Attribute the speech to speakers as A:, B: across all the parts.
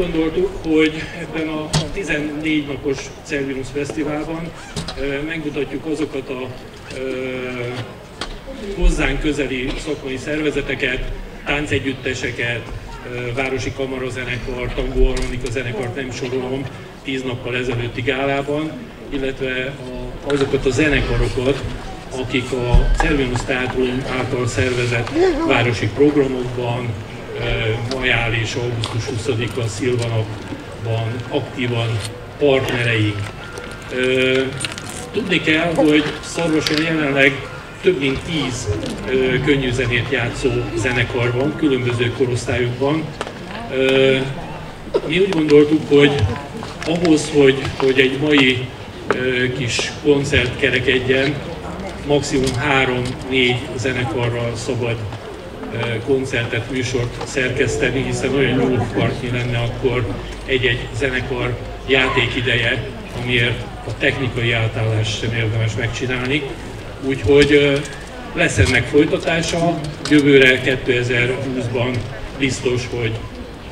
A: gondoltuk, hogy ebben a 14 napos Cervinus Fesztiválban megmutatjuk azokat a hozzánk közeli szakmai szervezeteket, táncegyütteseket, Városi Kamarazenekar, Tangó Aronika zenekart nem sorolom, tíz nappal ezelőtti gálában, illetve azokat a zenekarokat, akik a Cervinus Teatrum által szervezett városi programokban, Majál és augusztus 20-a Szilvanapban aktívan partnereink. Tudni kell, hogy Szarvason jelenleg több mint tíz könnyű zenét játszó zenekar van, különböző korosztályokban. Mi úgy gondoltuk, hogy ahhoz, hogy, hogy egy mai kis koncert kerekedjen, maximum három-négy zenekarral szabad koncertet, műsort szerkeszteni, hiszen olyan jó partnyi lenne akkor egy-egy zenekar játékideje, amiért a technikai átállást sem érdemes megcsinálni. Úgyhogy lesz ennek folytatása, jövőre 2020-ban biztos, hogy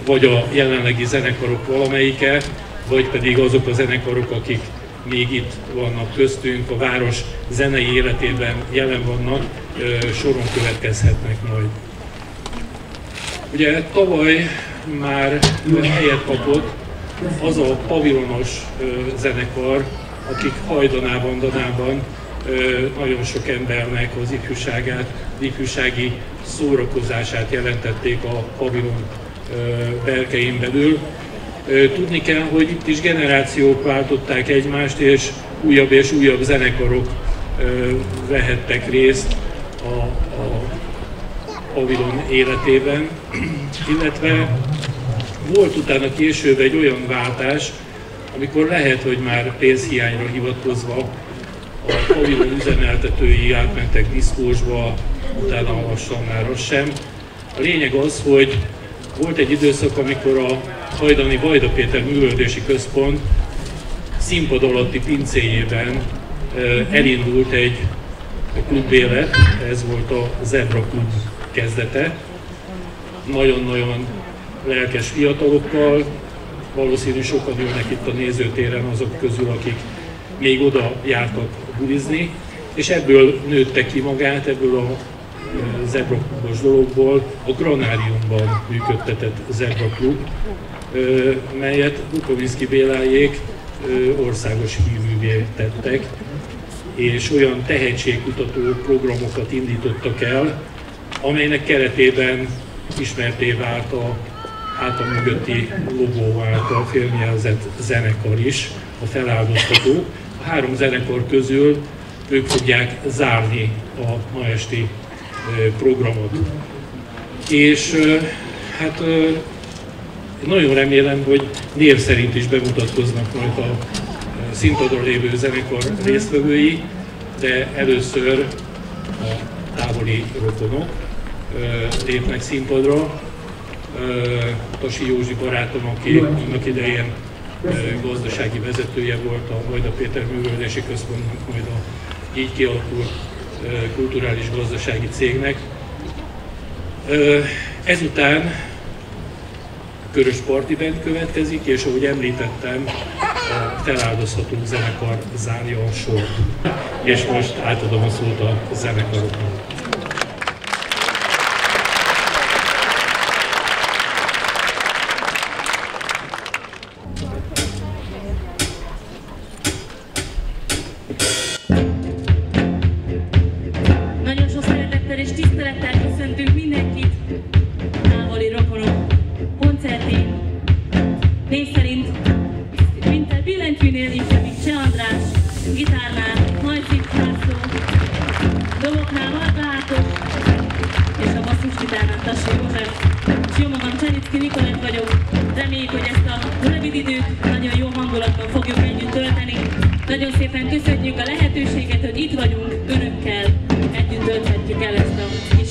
A: vagy a jelenlegi zenekarok valamelyike, vagy pedig azok a zenekarok, akik még itt vannak köztünk, a város zenei életében jelen vannak, soron következhetnek majd. Ugye tavaly már helyet kapott az a pavilonos zenekar, akik hajdanában, danában nagyon sok embernek az ifjúságát, ifjúsági szórakozását jelentették a pavilon berkein belül. Tudni kell, hogy itt is generációk váltották egymást, és újabb és újabb zenekarok vehettek részt a, a pavilon életében, illetve volt utána később egy olyan váltás, amikor lehet, hogy már pénzhiányra hivatkozva a pavilon üzemeltetői átmentek diszkósba, utána lassan már az sem. A lényeg az, hogy volt egy időszak, amikor a hajdani Vajda Péter Művöldési Központ színpad alatti pincéjében elindult egy klubélet, ez volt a Zebra Klub kezdete. Nagyon-nagyon lelkes fiatalokkal, valószínű sokan ülnek itt a nézőtéren azok közül, akik még oda jártak bulizni, és ebből nőtte ki magát, ebből a zebraklubos dologból. A Granáriumban működtetett Zebra Klub, melyet Bukovinszki Bélájék országos hívűvé tettek, és olyan tehetségkutató programokat indítottak el, amelynek keretében ismerté vált a háta mögötti logó által filmjelzett zenekar is, a feláldoztató. A három zenekar közül ők fogják zárni a ma esti programot. És hát nagyon remélem, hogy név szerint is bemutatkoznak majd a színpadon lévő zenekar résztvevői, de először a távoli rokonok lépnek színpadra. Tasi Józsi barátom, aki annak idején gazdasági vezetője volt a Vajda Péter Művöldési Központnak, majd a így kialakult kulturális gazdasági cégnek. Ezután Körös Parti Band következik, és ahogy említettem, a feláldozható zenekar zárja a sort. És most átadom a szót a zenekaroknak.
B: gitárnál Majcik László, doboknál Varga Ákos, és a basszusgitárnál Tassi József. És jó magam, Csericki Nikolett vagyok. Reméljük, hogy ezt a rövid időt nagyon jó hangulatban fogjuk együtt tölteni. Nagyon szépen köszönjük a lehetőséget, hogy itt vagyunk, önökkel együtt tölthetjük el ezt a kis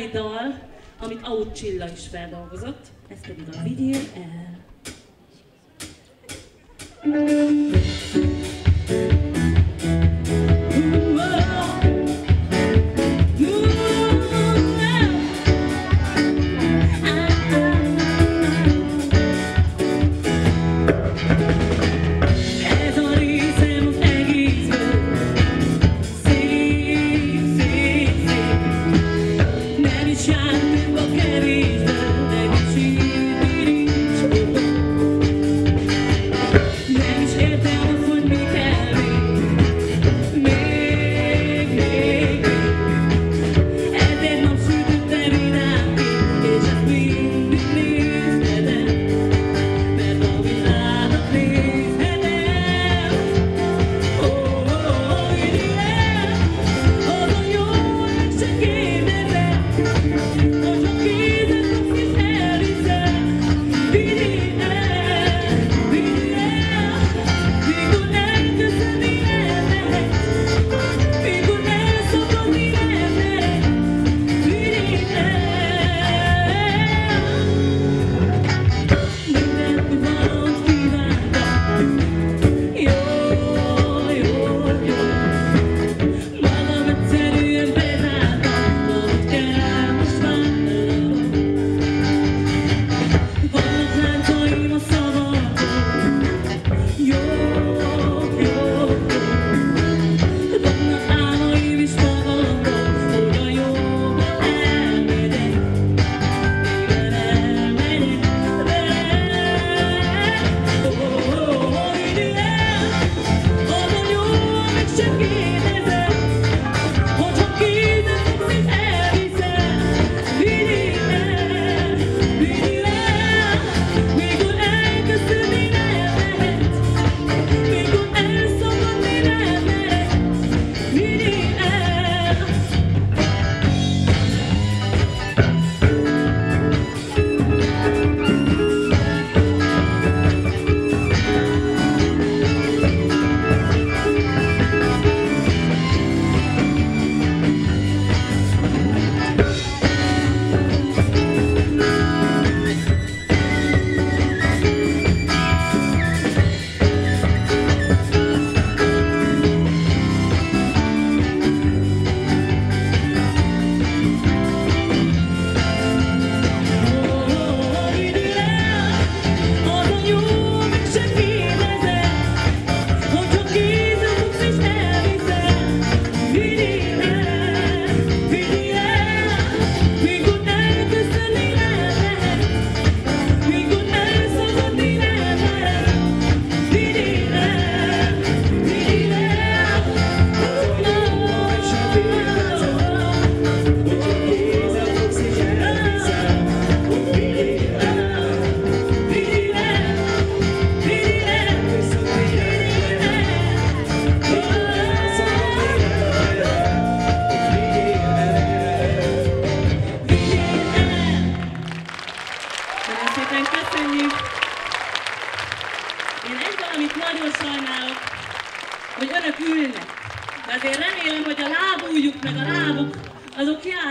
B: nyári dal, amit Aut Csilla is feldolgozott, ez pedig a Vigyél el.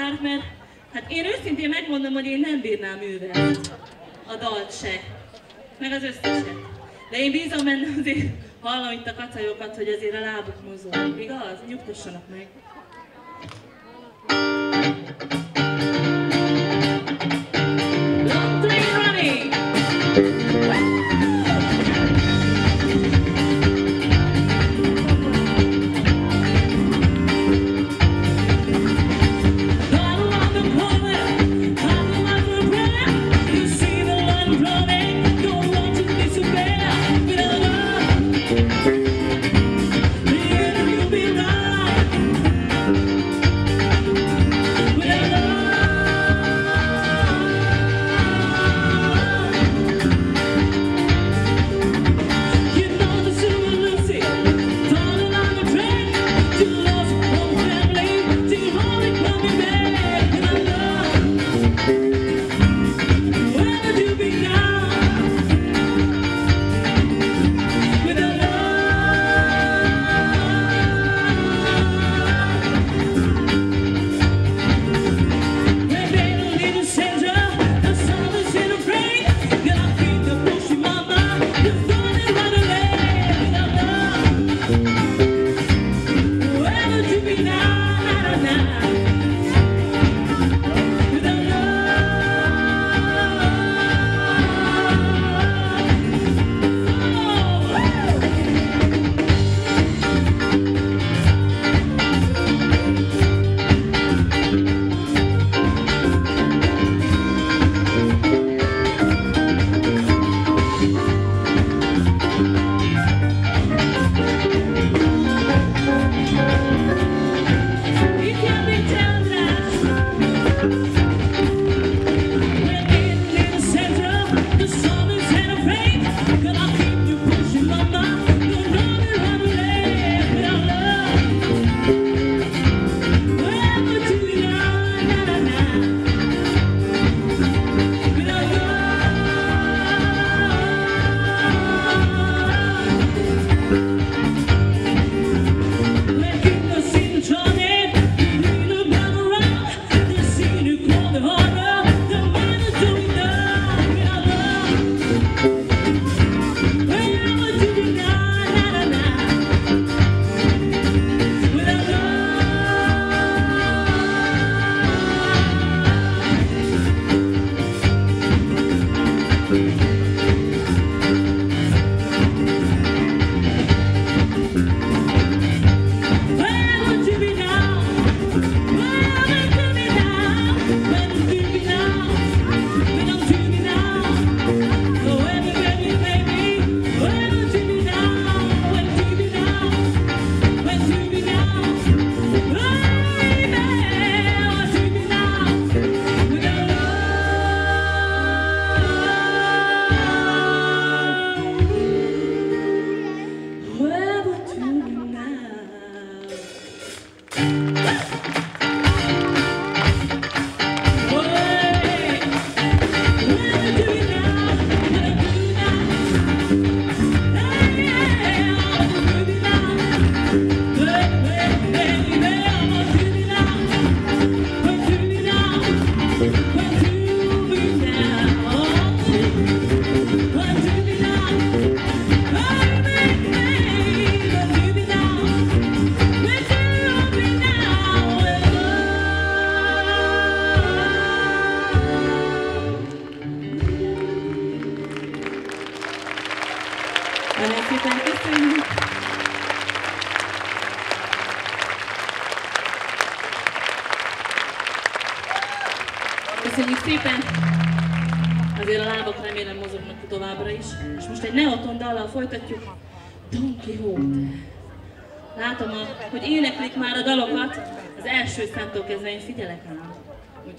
B: várt, mert hát én őszintén megmondom, hogy én nem bírnám ővel a dalt se, meg az összeset. De én bízom benne azért, hallom itt a kacajokat, hogy azért a lábuk mozog, igaz? Nyugtassanak meg. Thank you.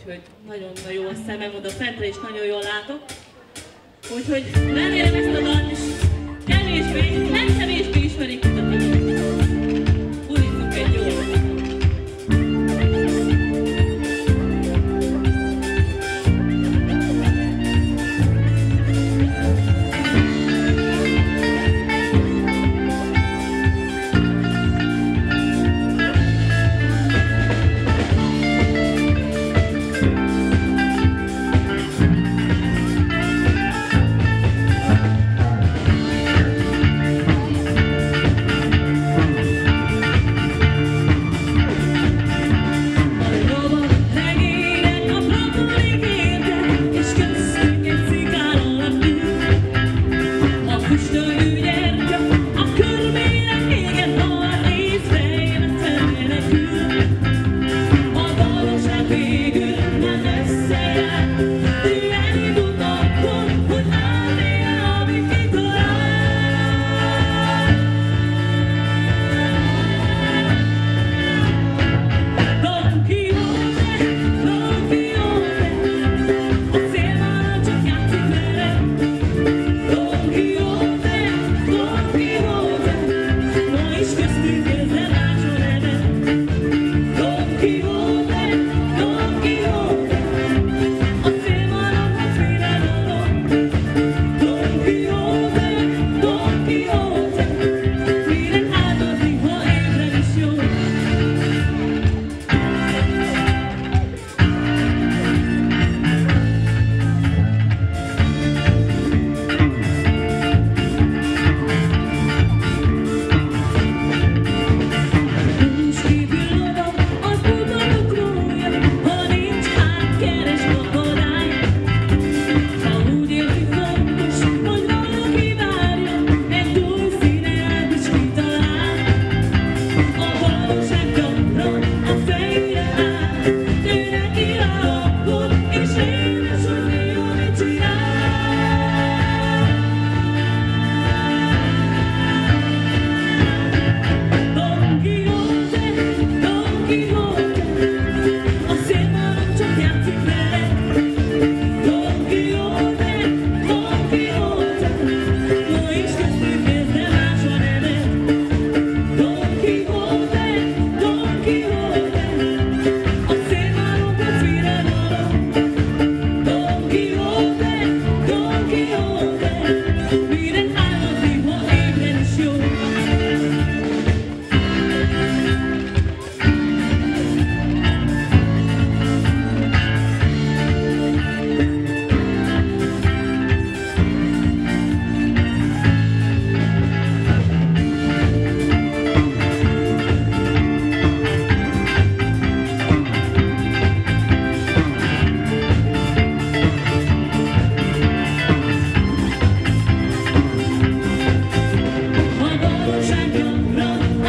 B: úgyhogy nagyon-nagyon jó a szemem oda fentre, és nagyon jól látok. Úgyhogy remélem ezt a dalt is kevésbé, nem kevésbé ismerik, mint a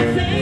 B: say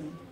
B: soon.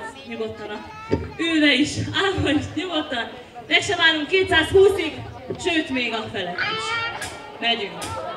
B: maradsz nyugodtan a ülve is, állva is nyugodtan. Meg sem állunk 220-ig, sőt még a felett is. Megyünk!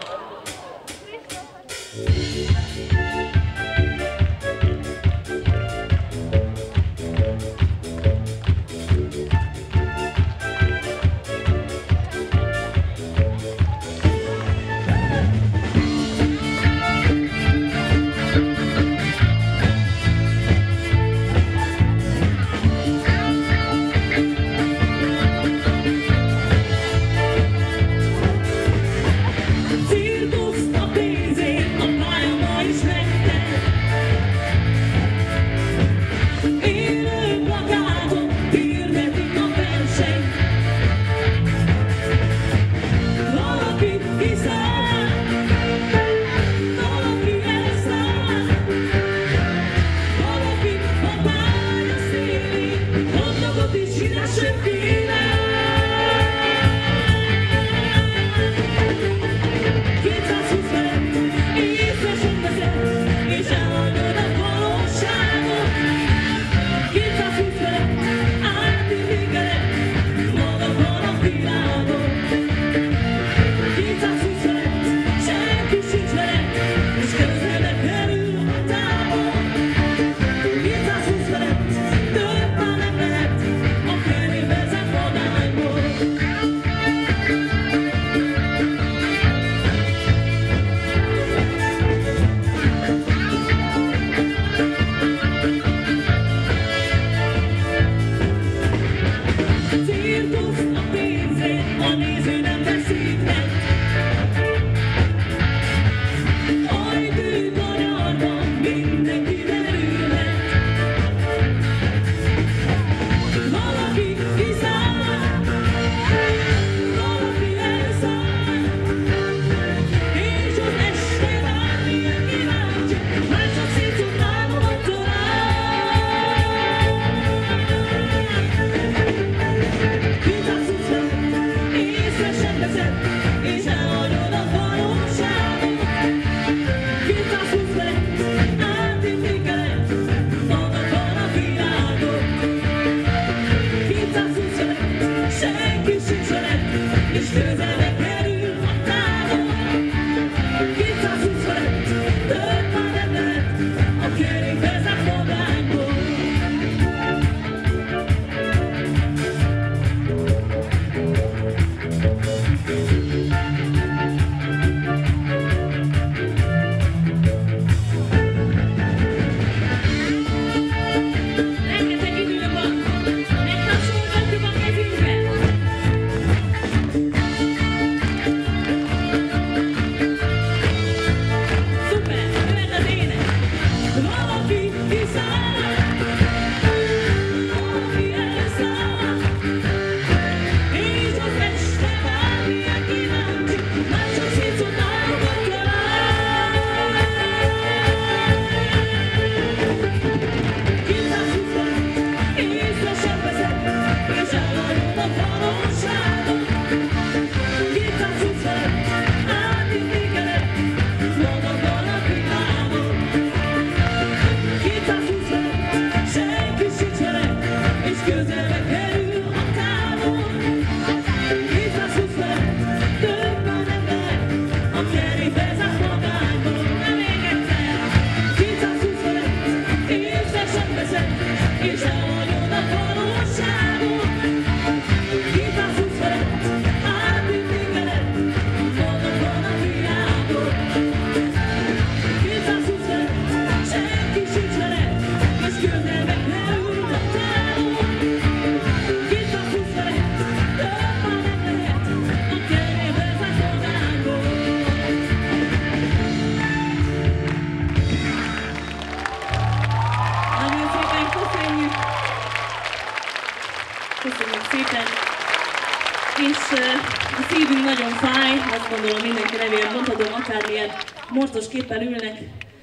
B: arcos képpel ülnek,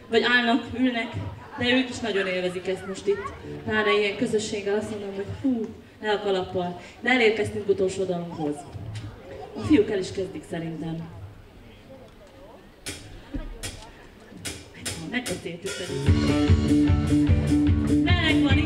B: vagy állnak, ülnek, de ők is nagyon élvezik ezt most itt. Pláne ilyen közösséggel azt mondom, hogy hú, le a kalappal. De elérkeztünk utolsó dalunkhoz. A fiúk el is kezdik szerintem. Megköszöntjük pedig. Meleg van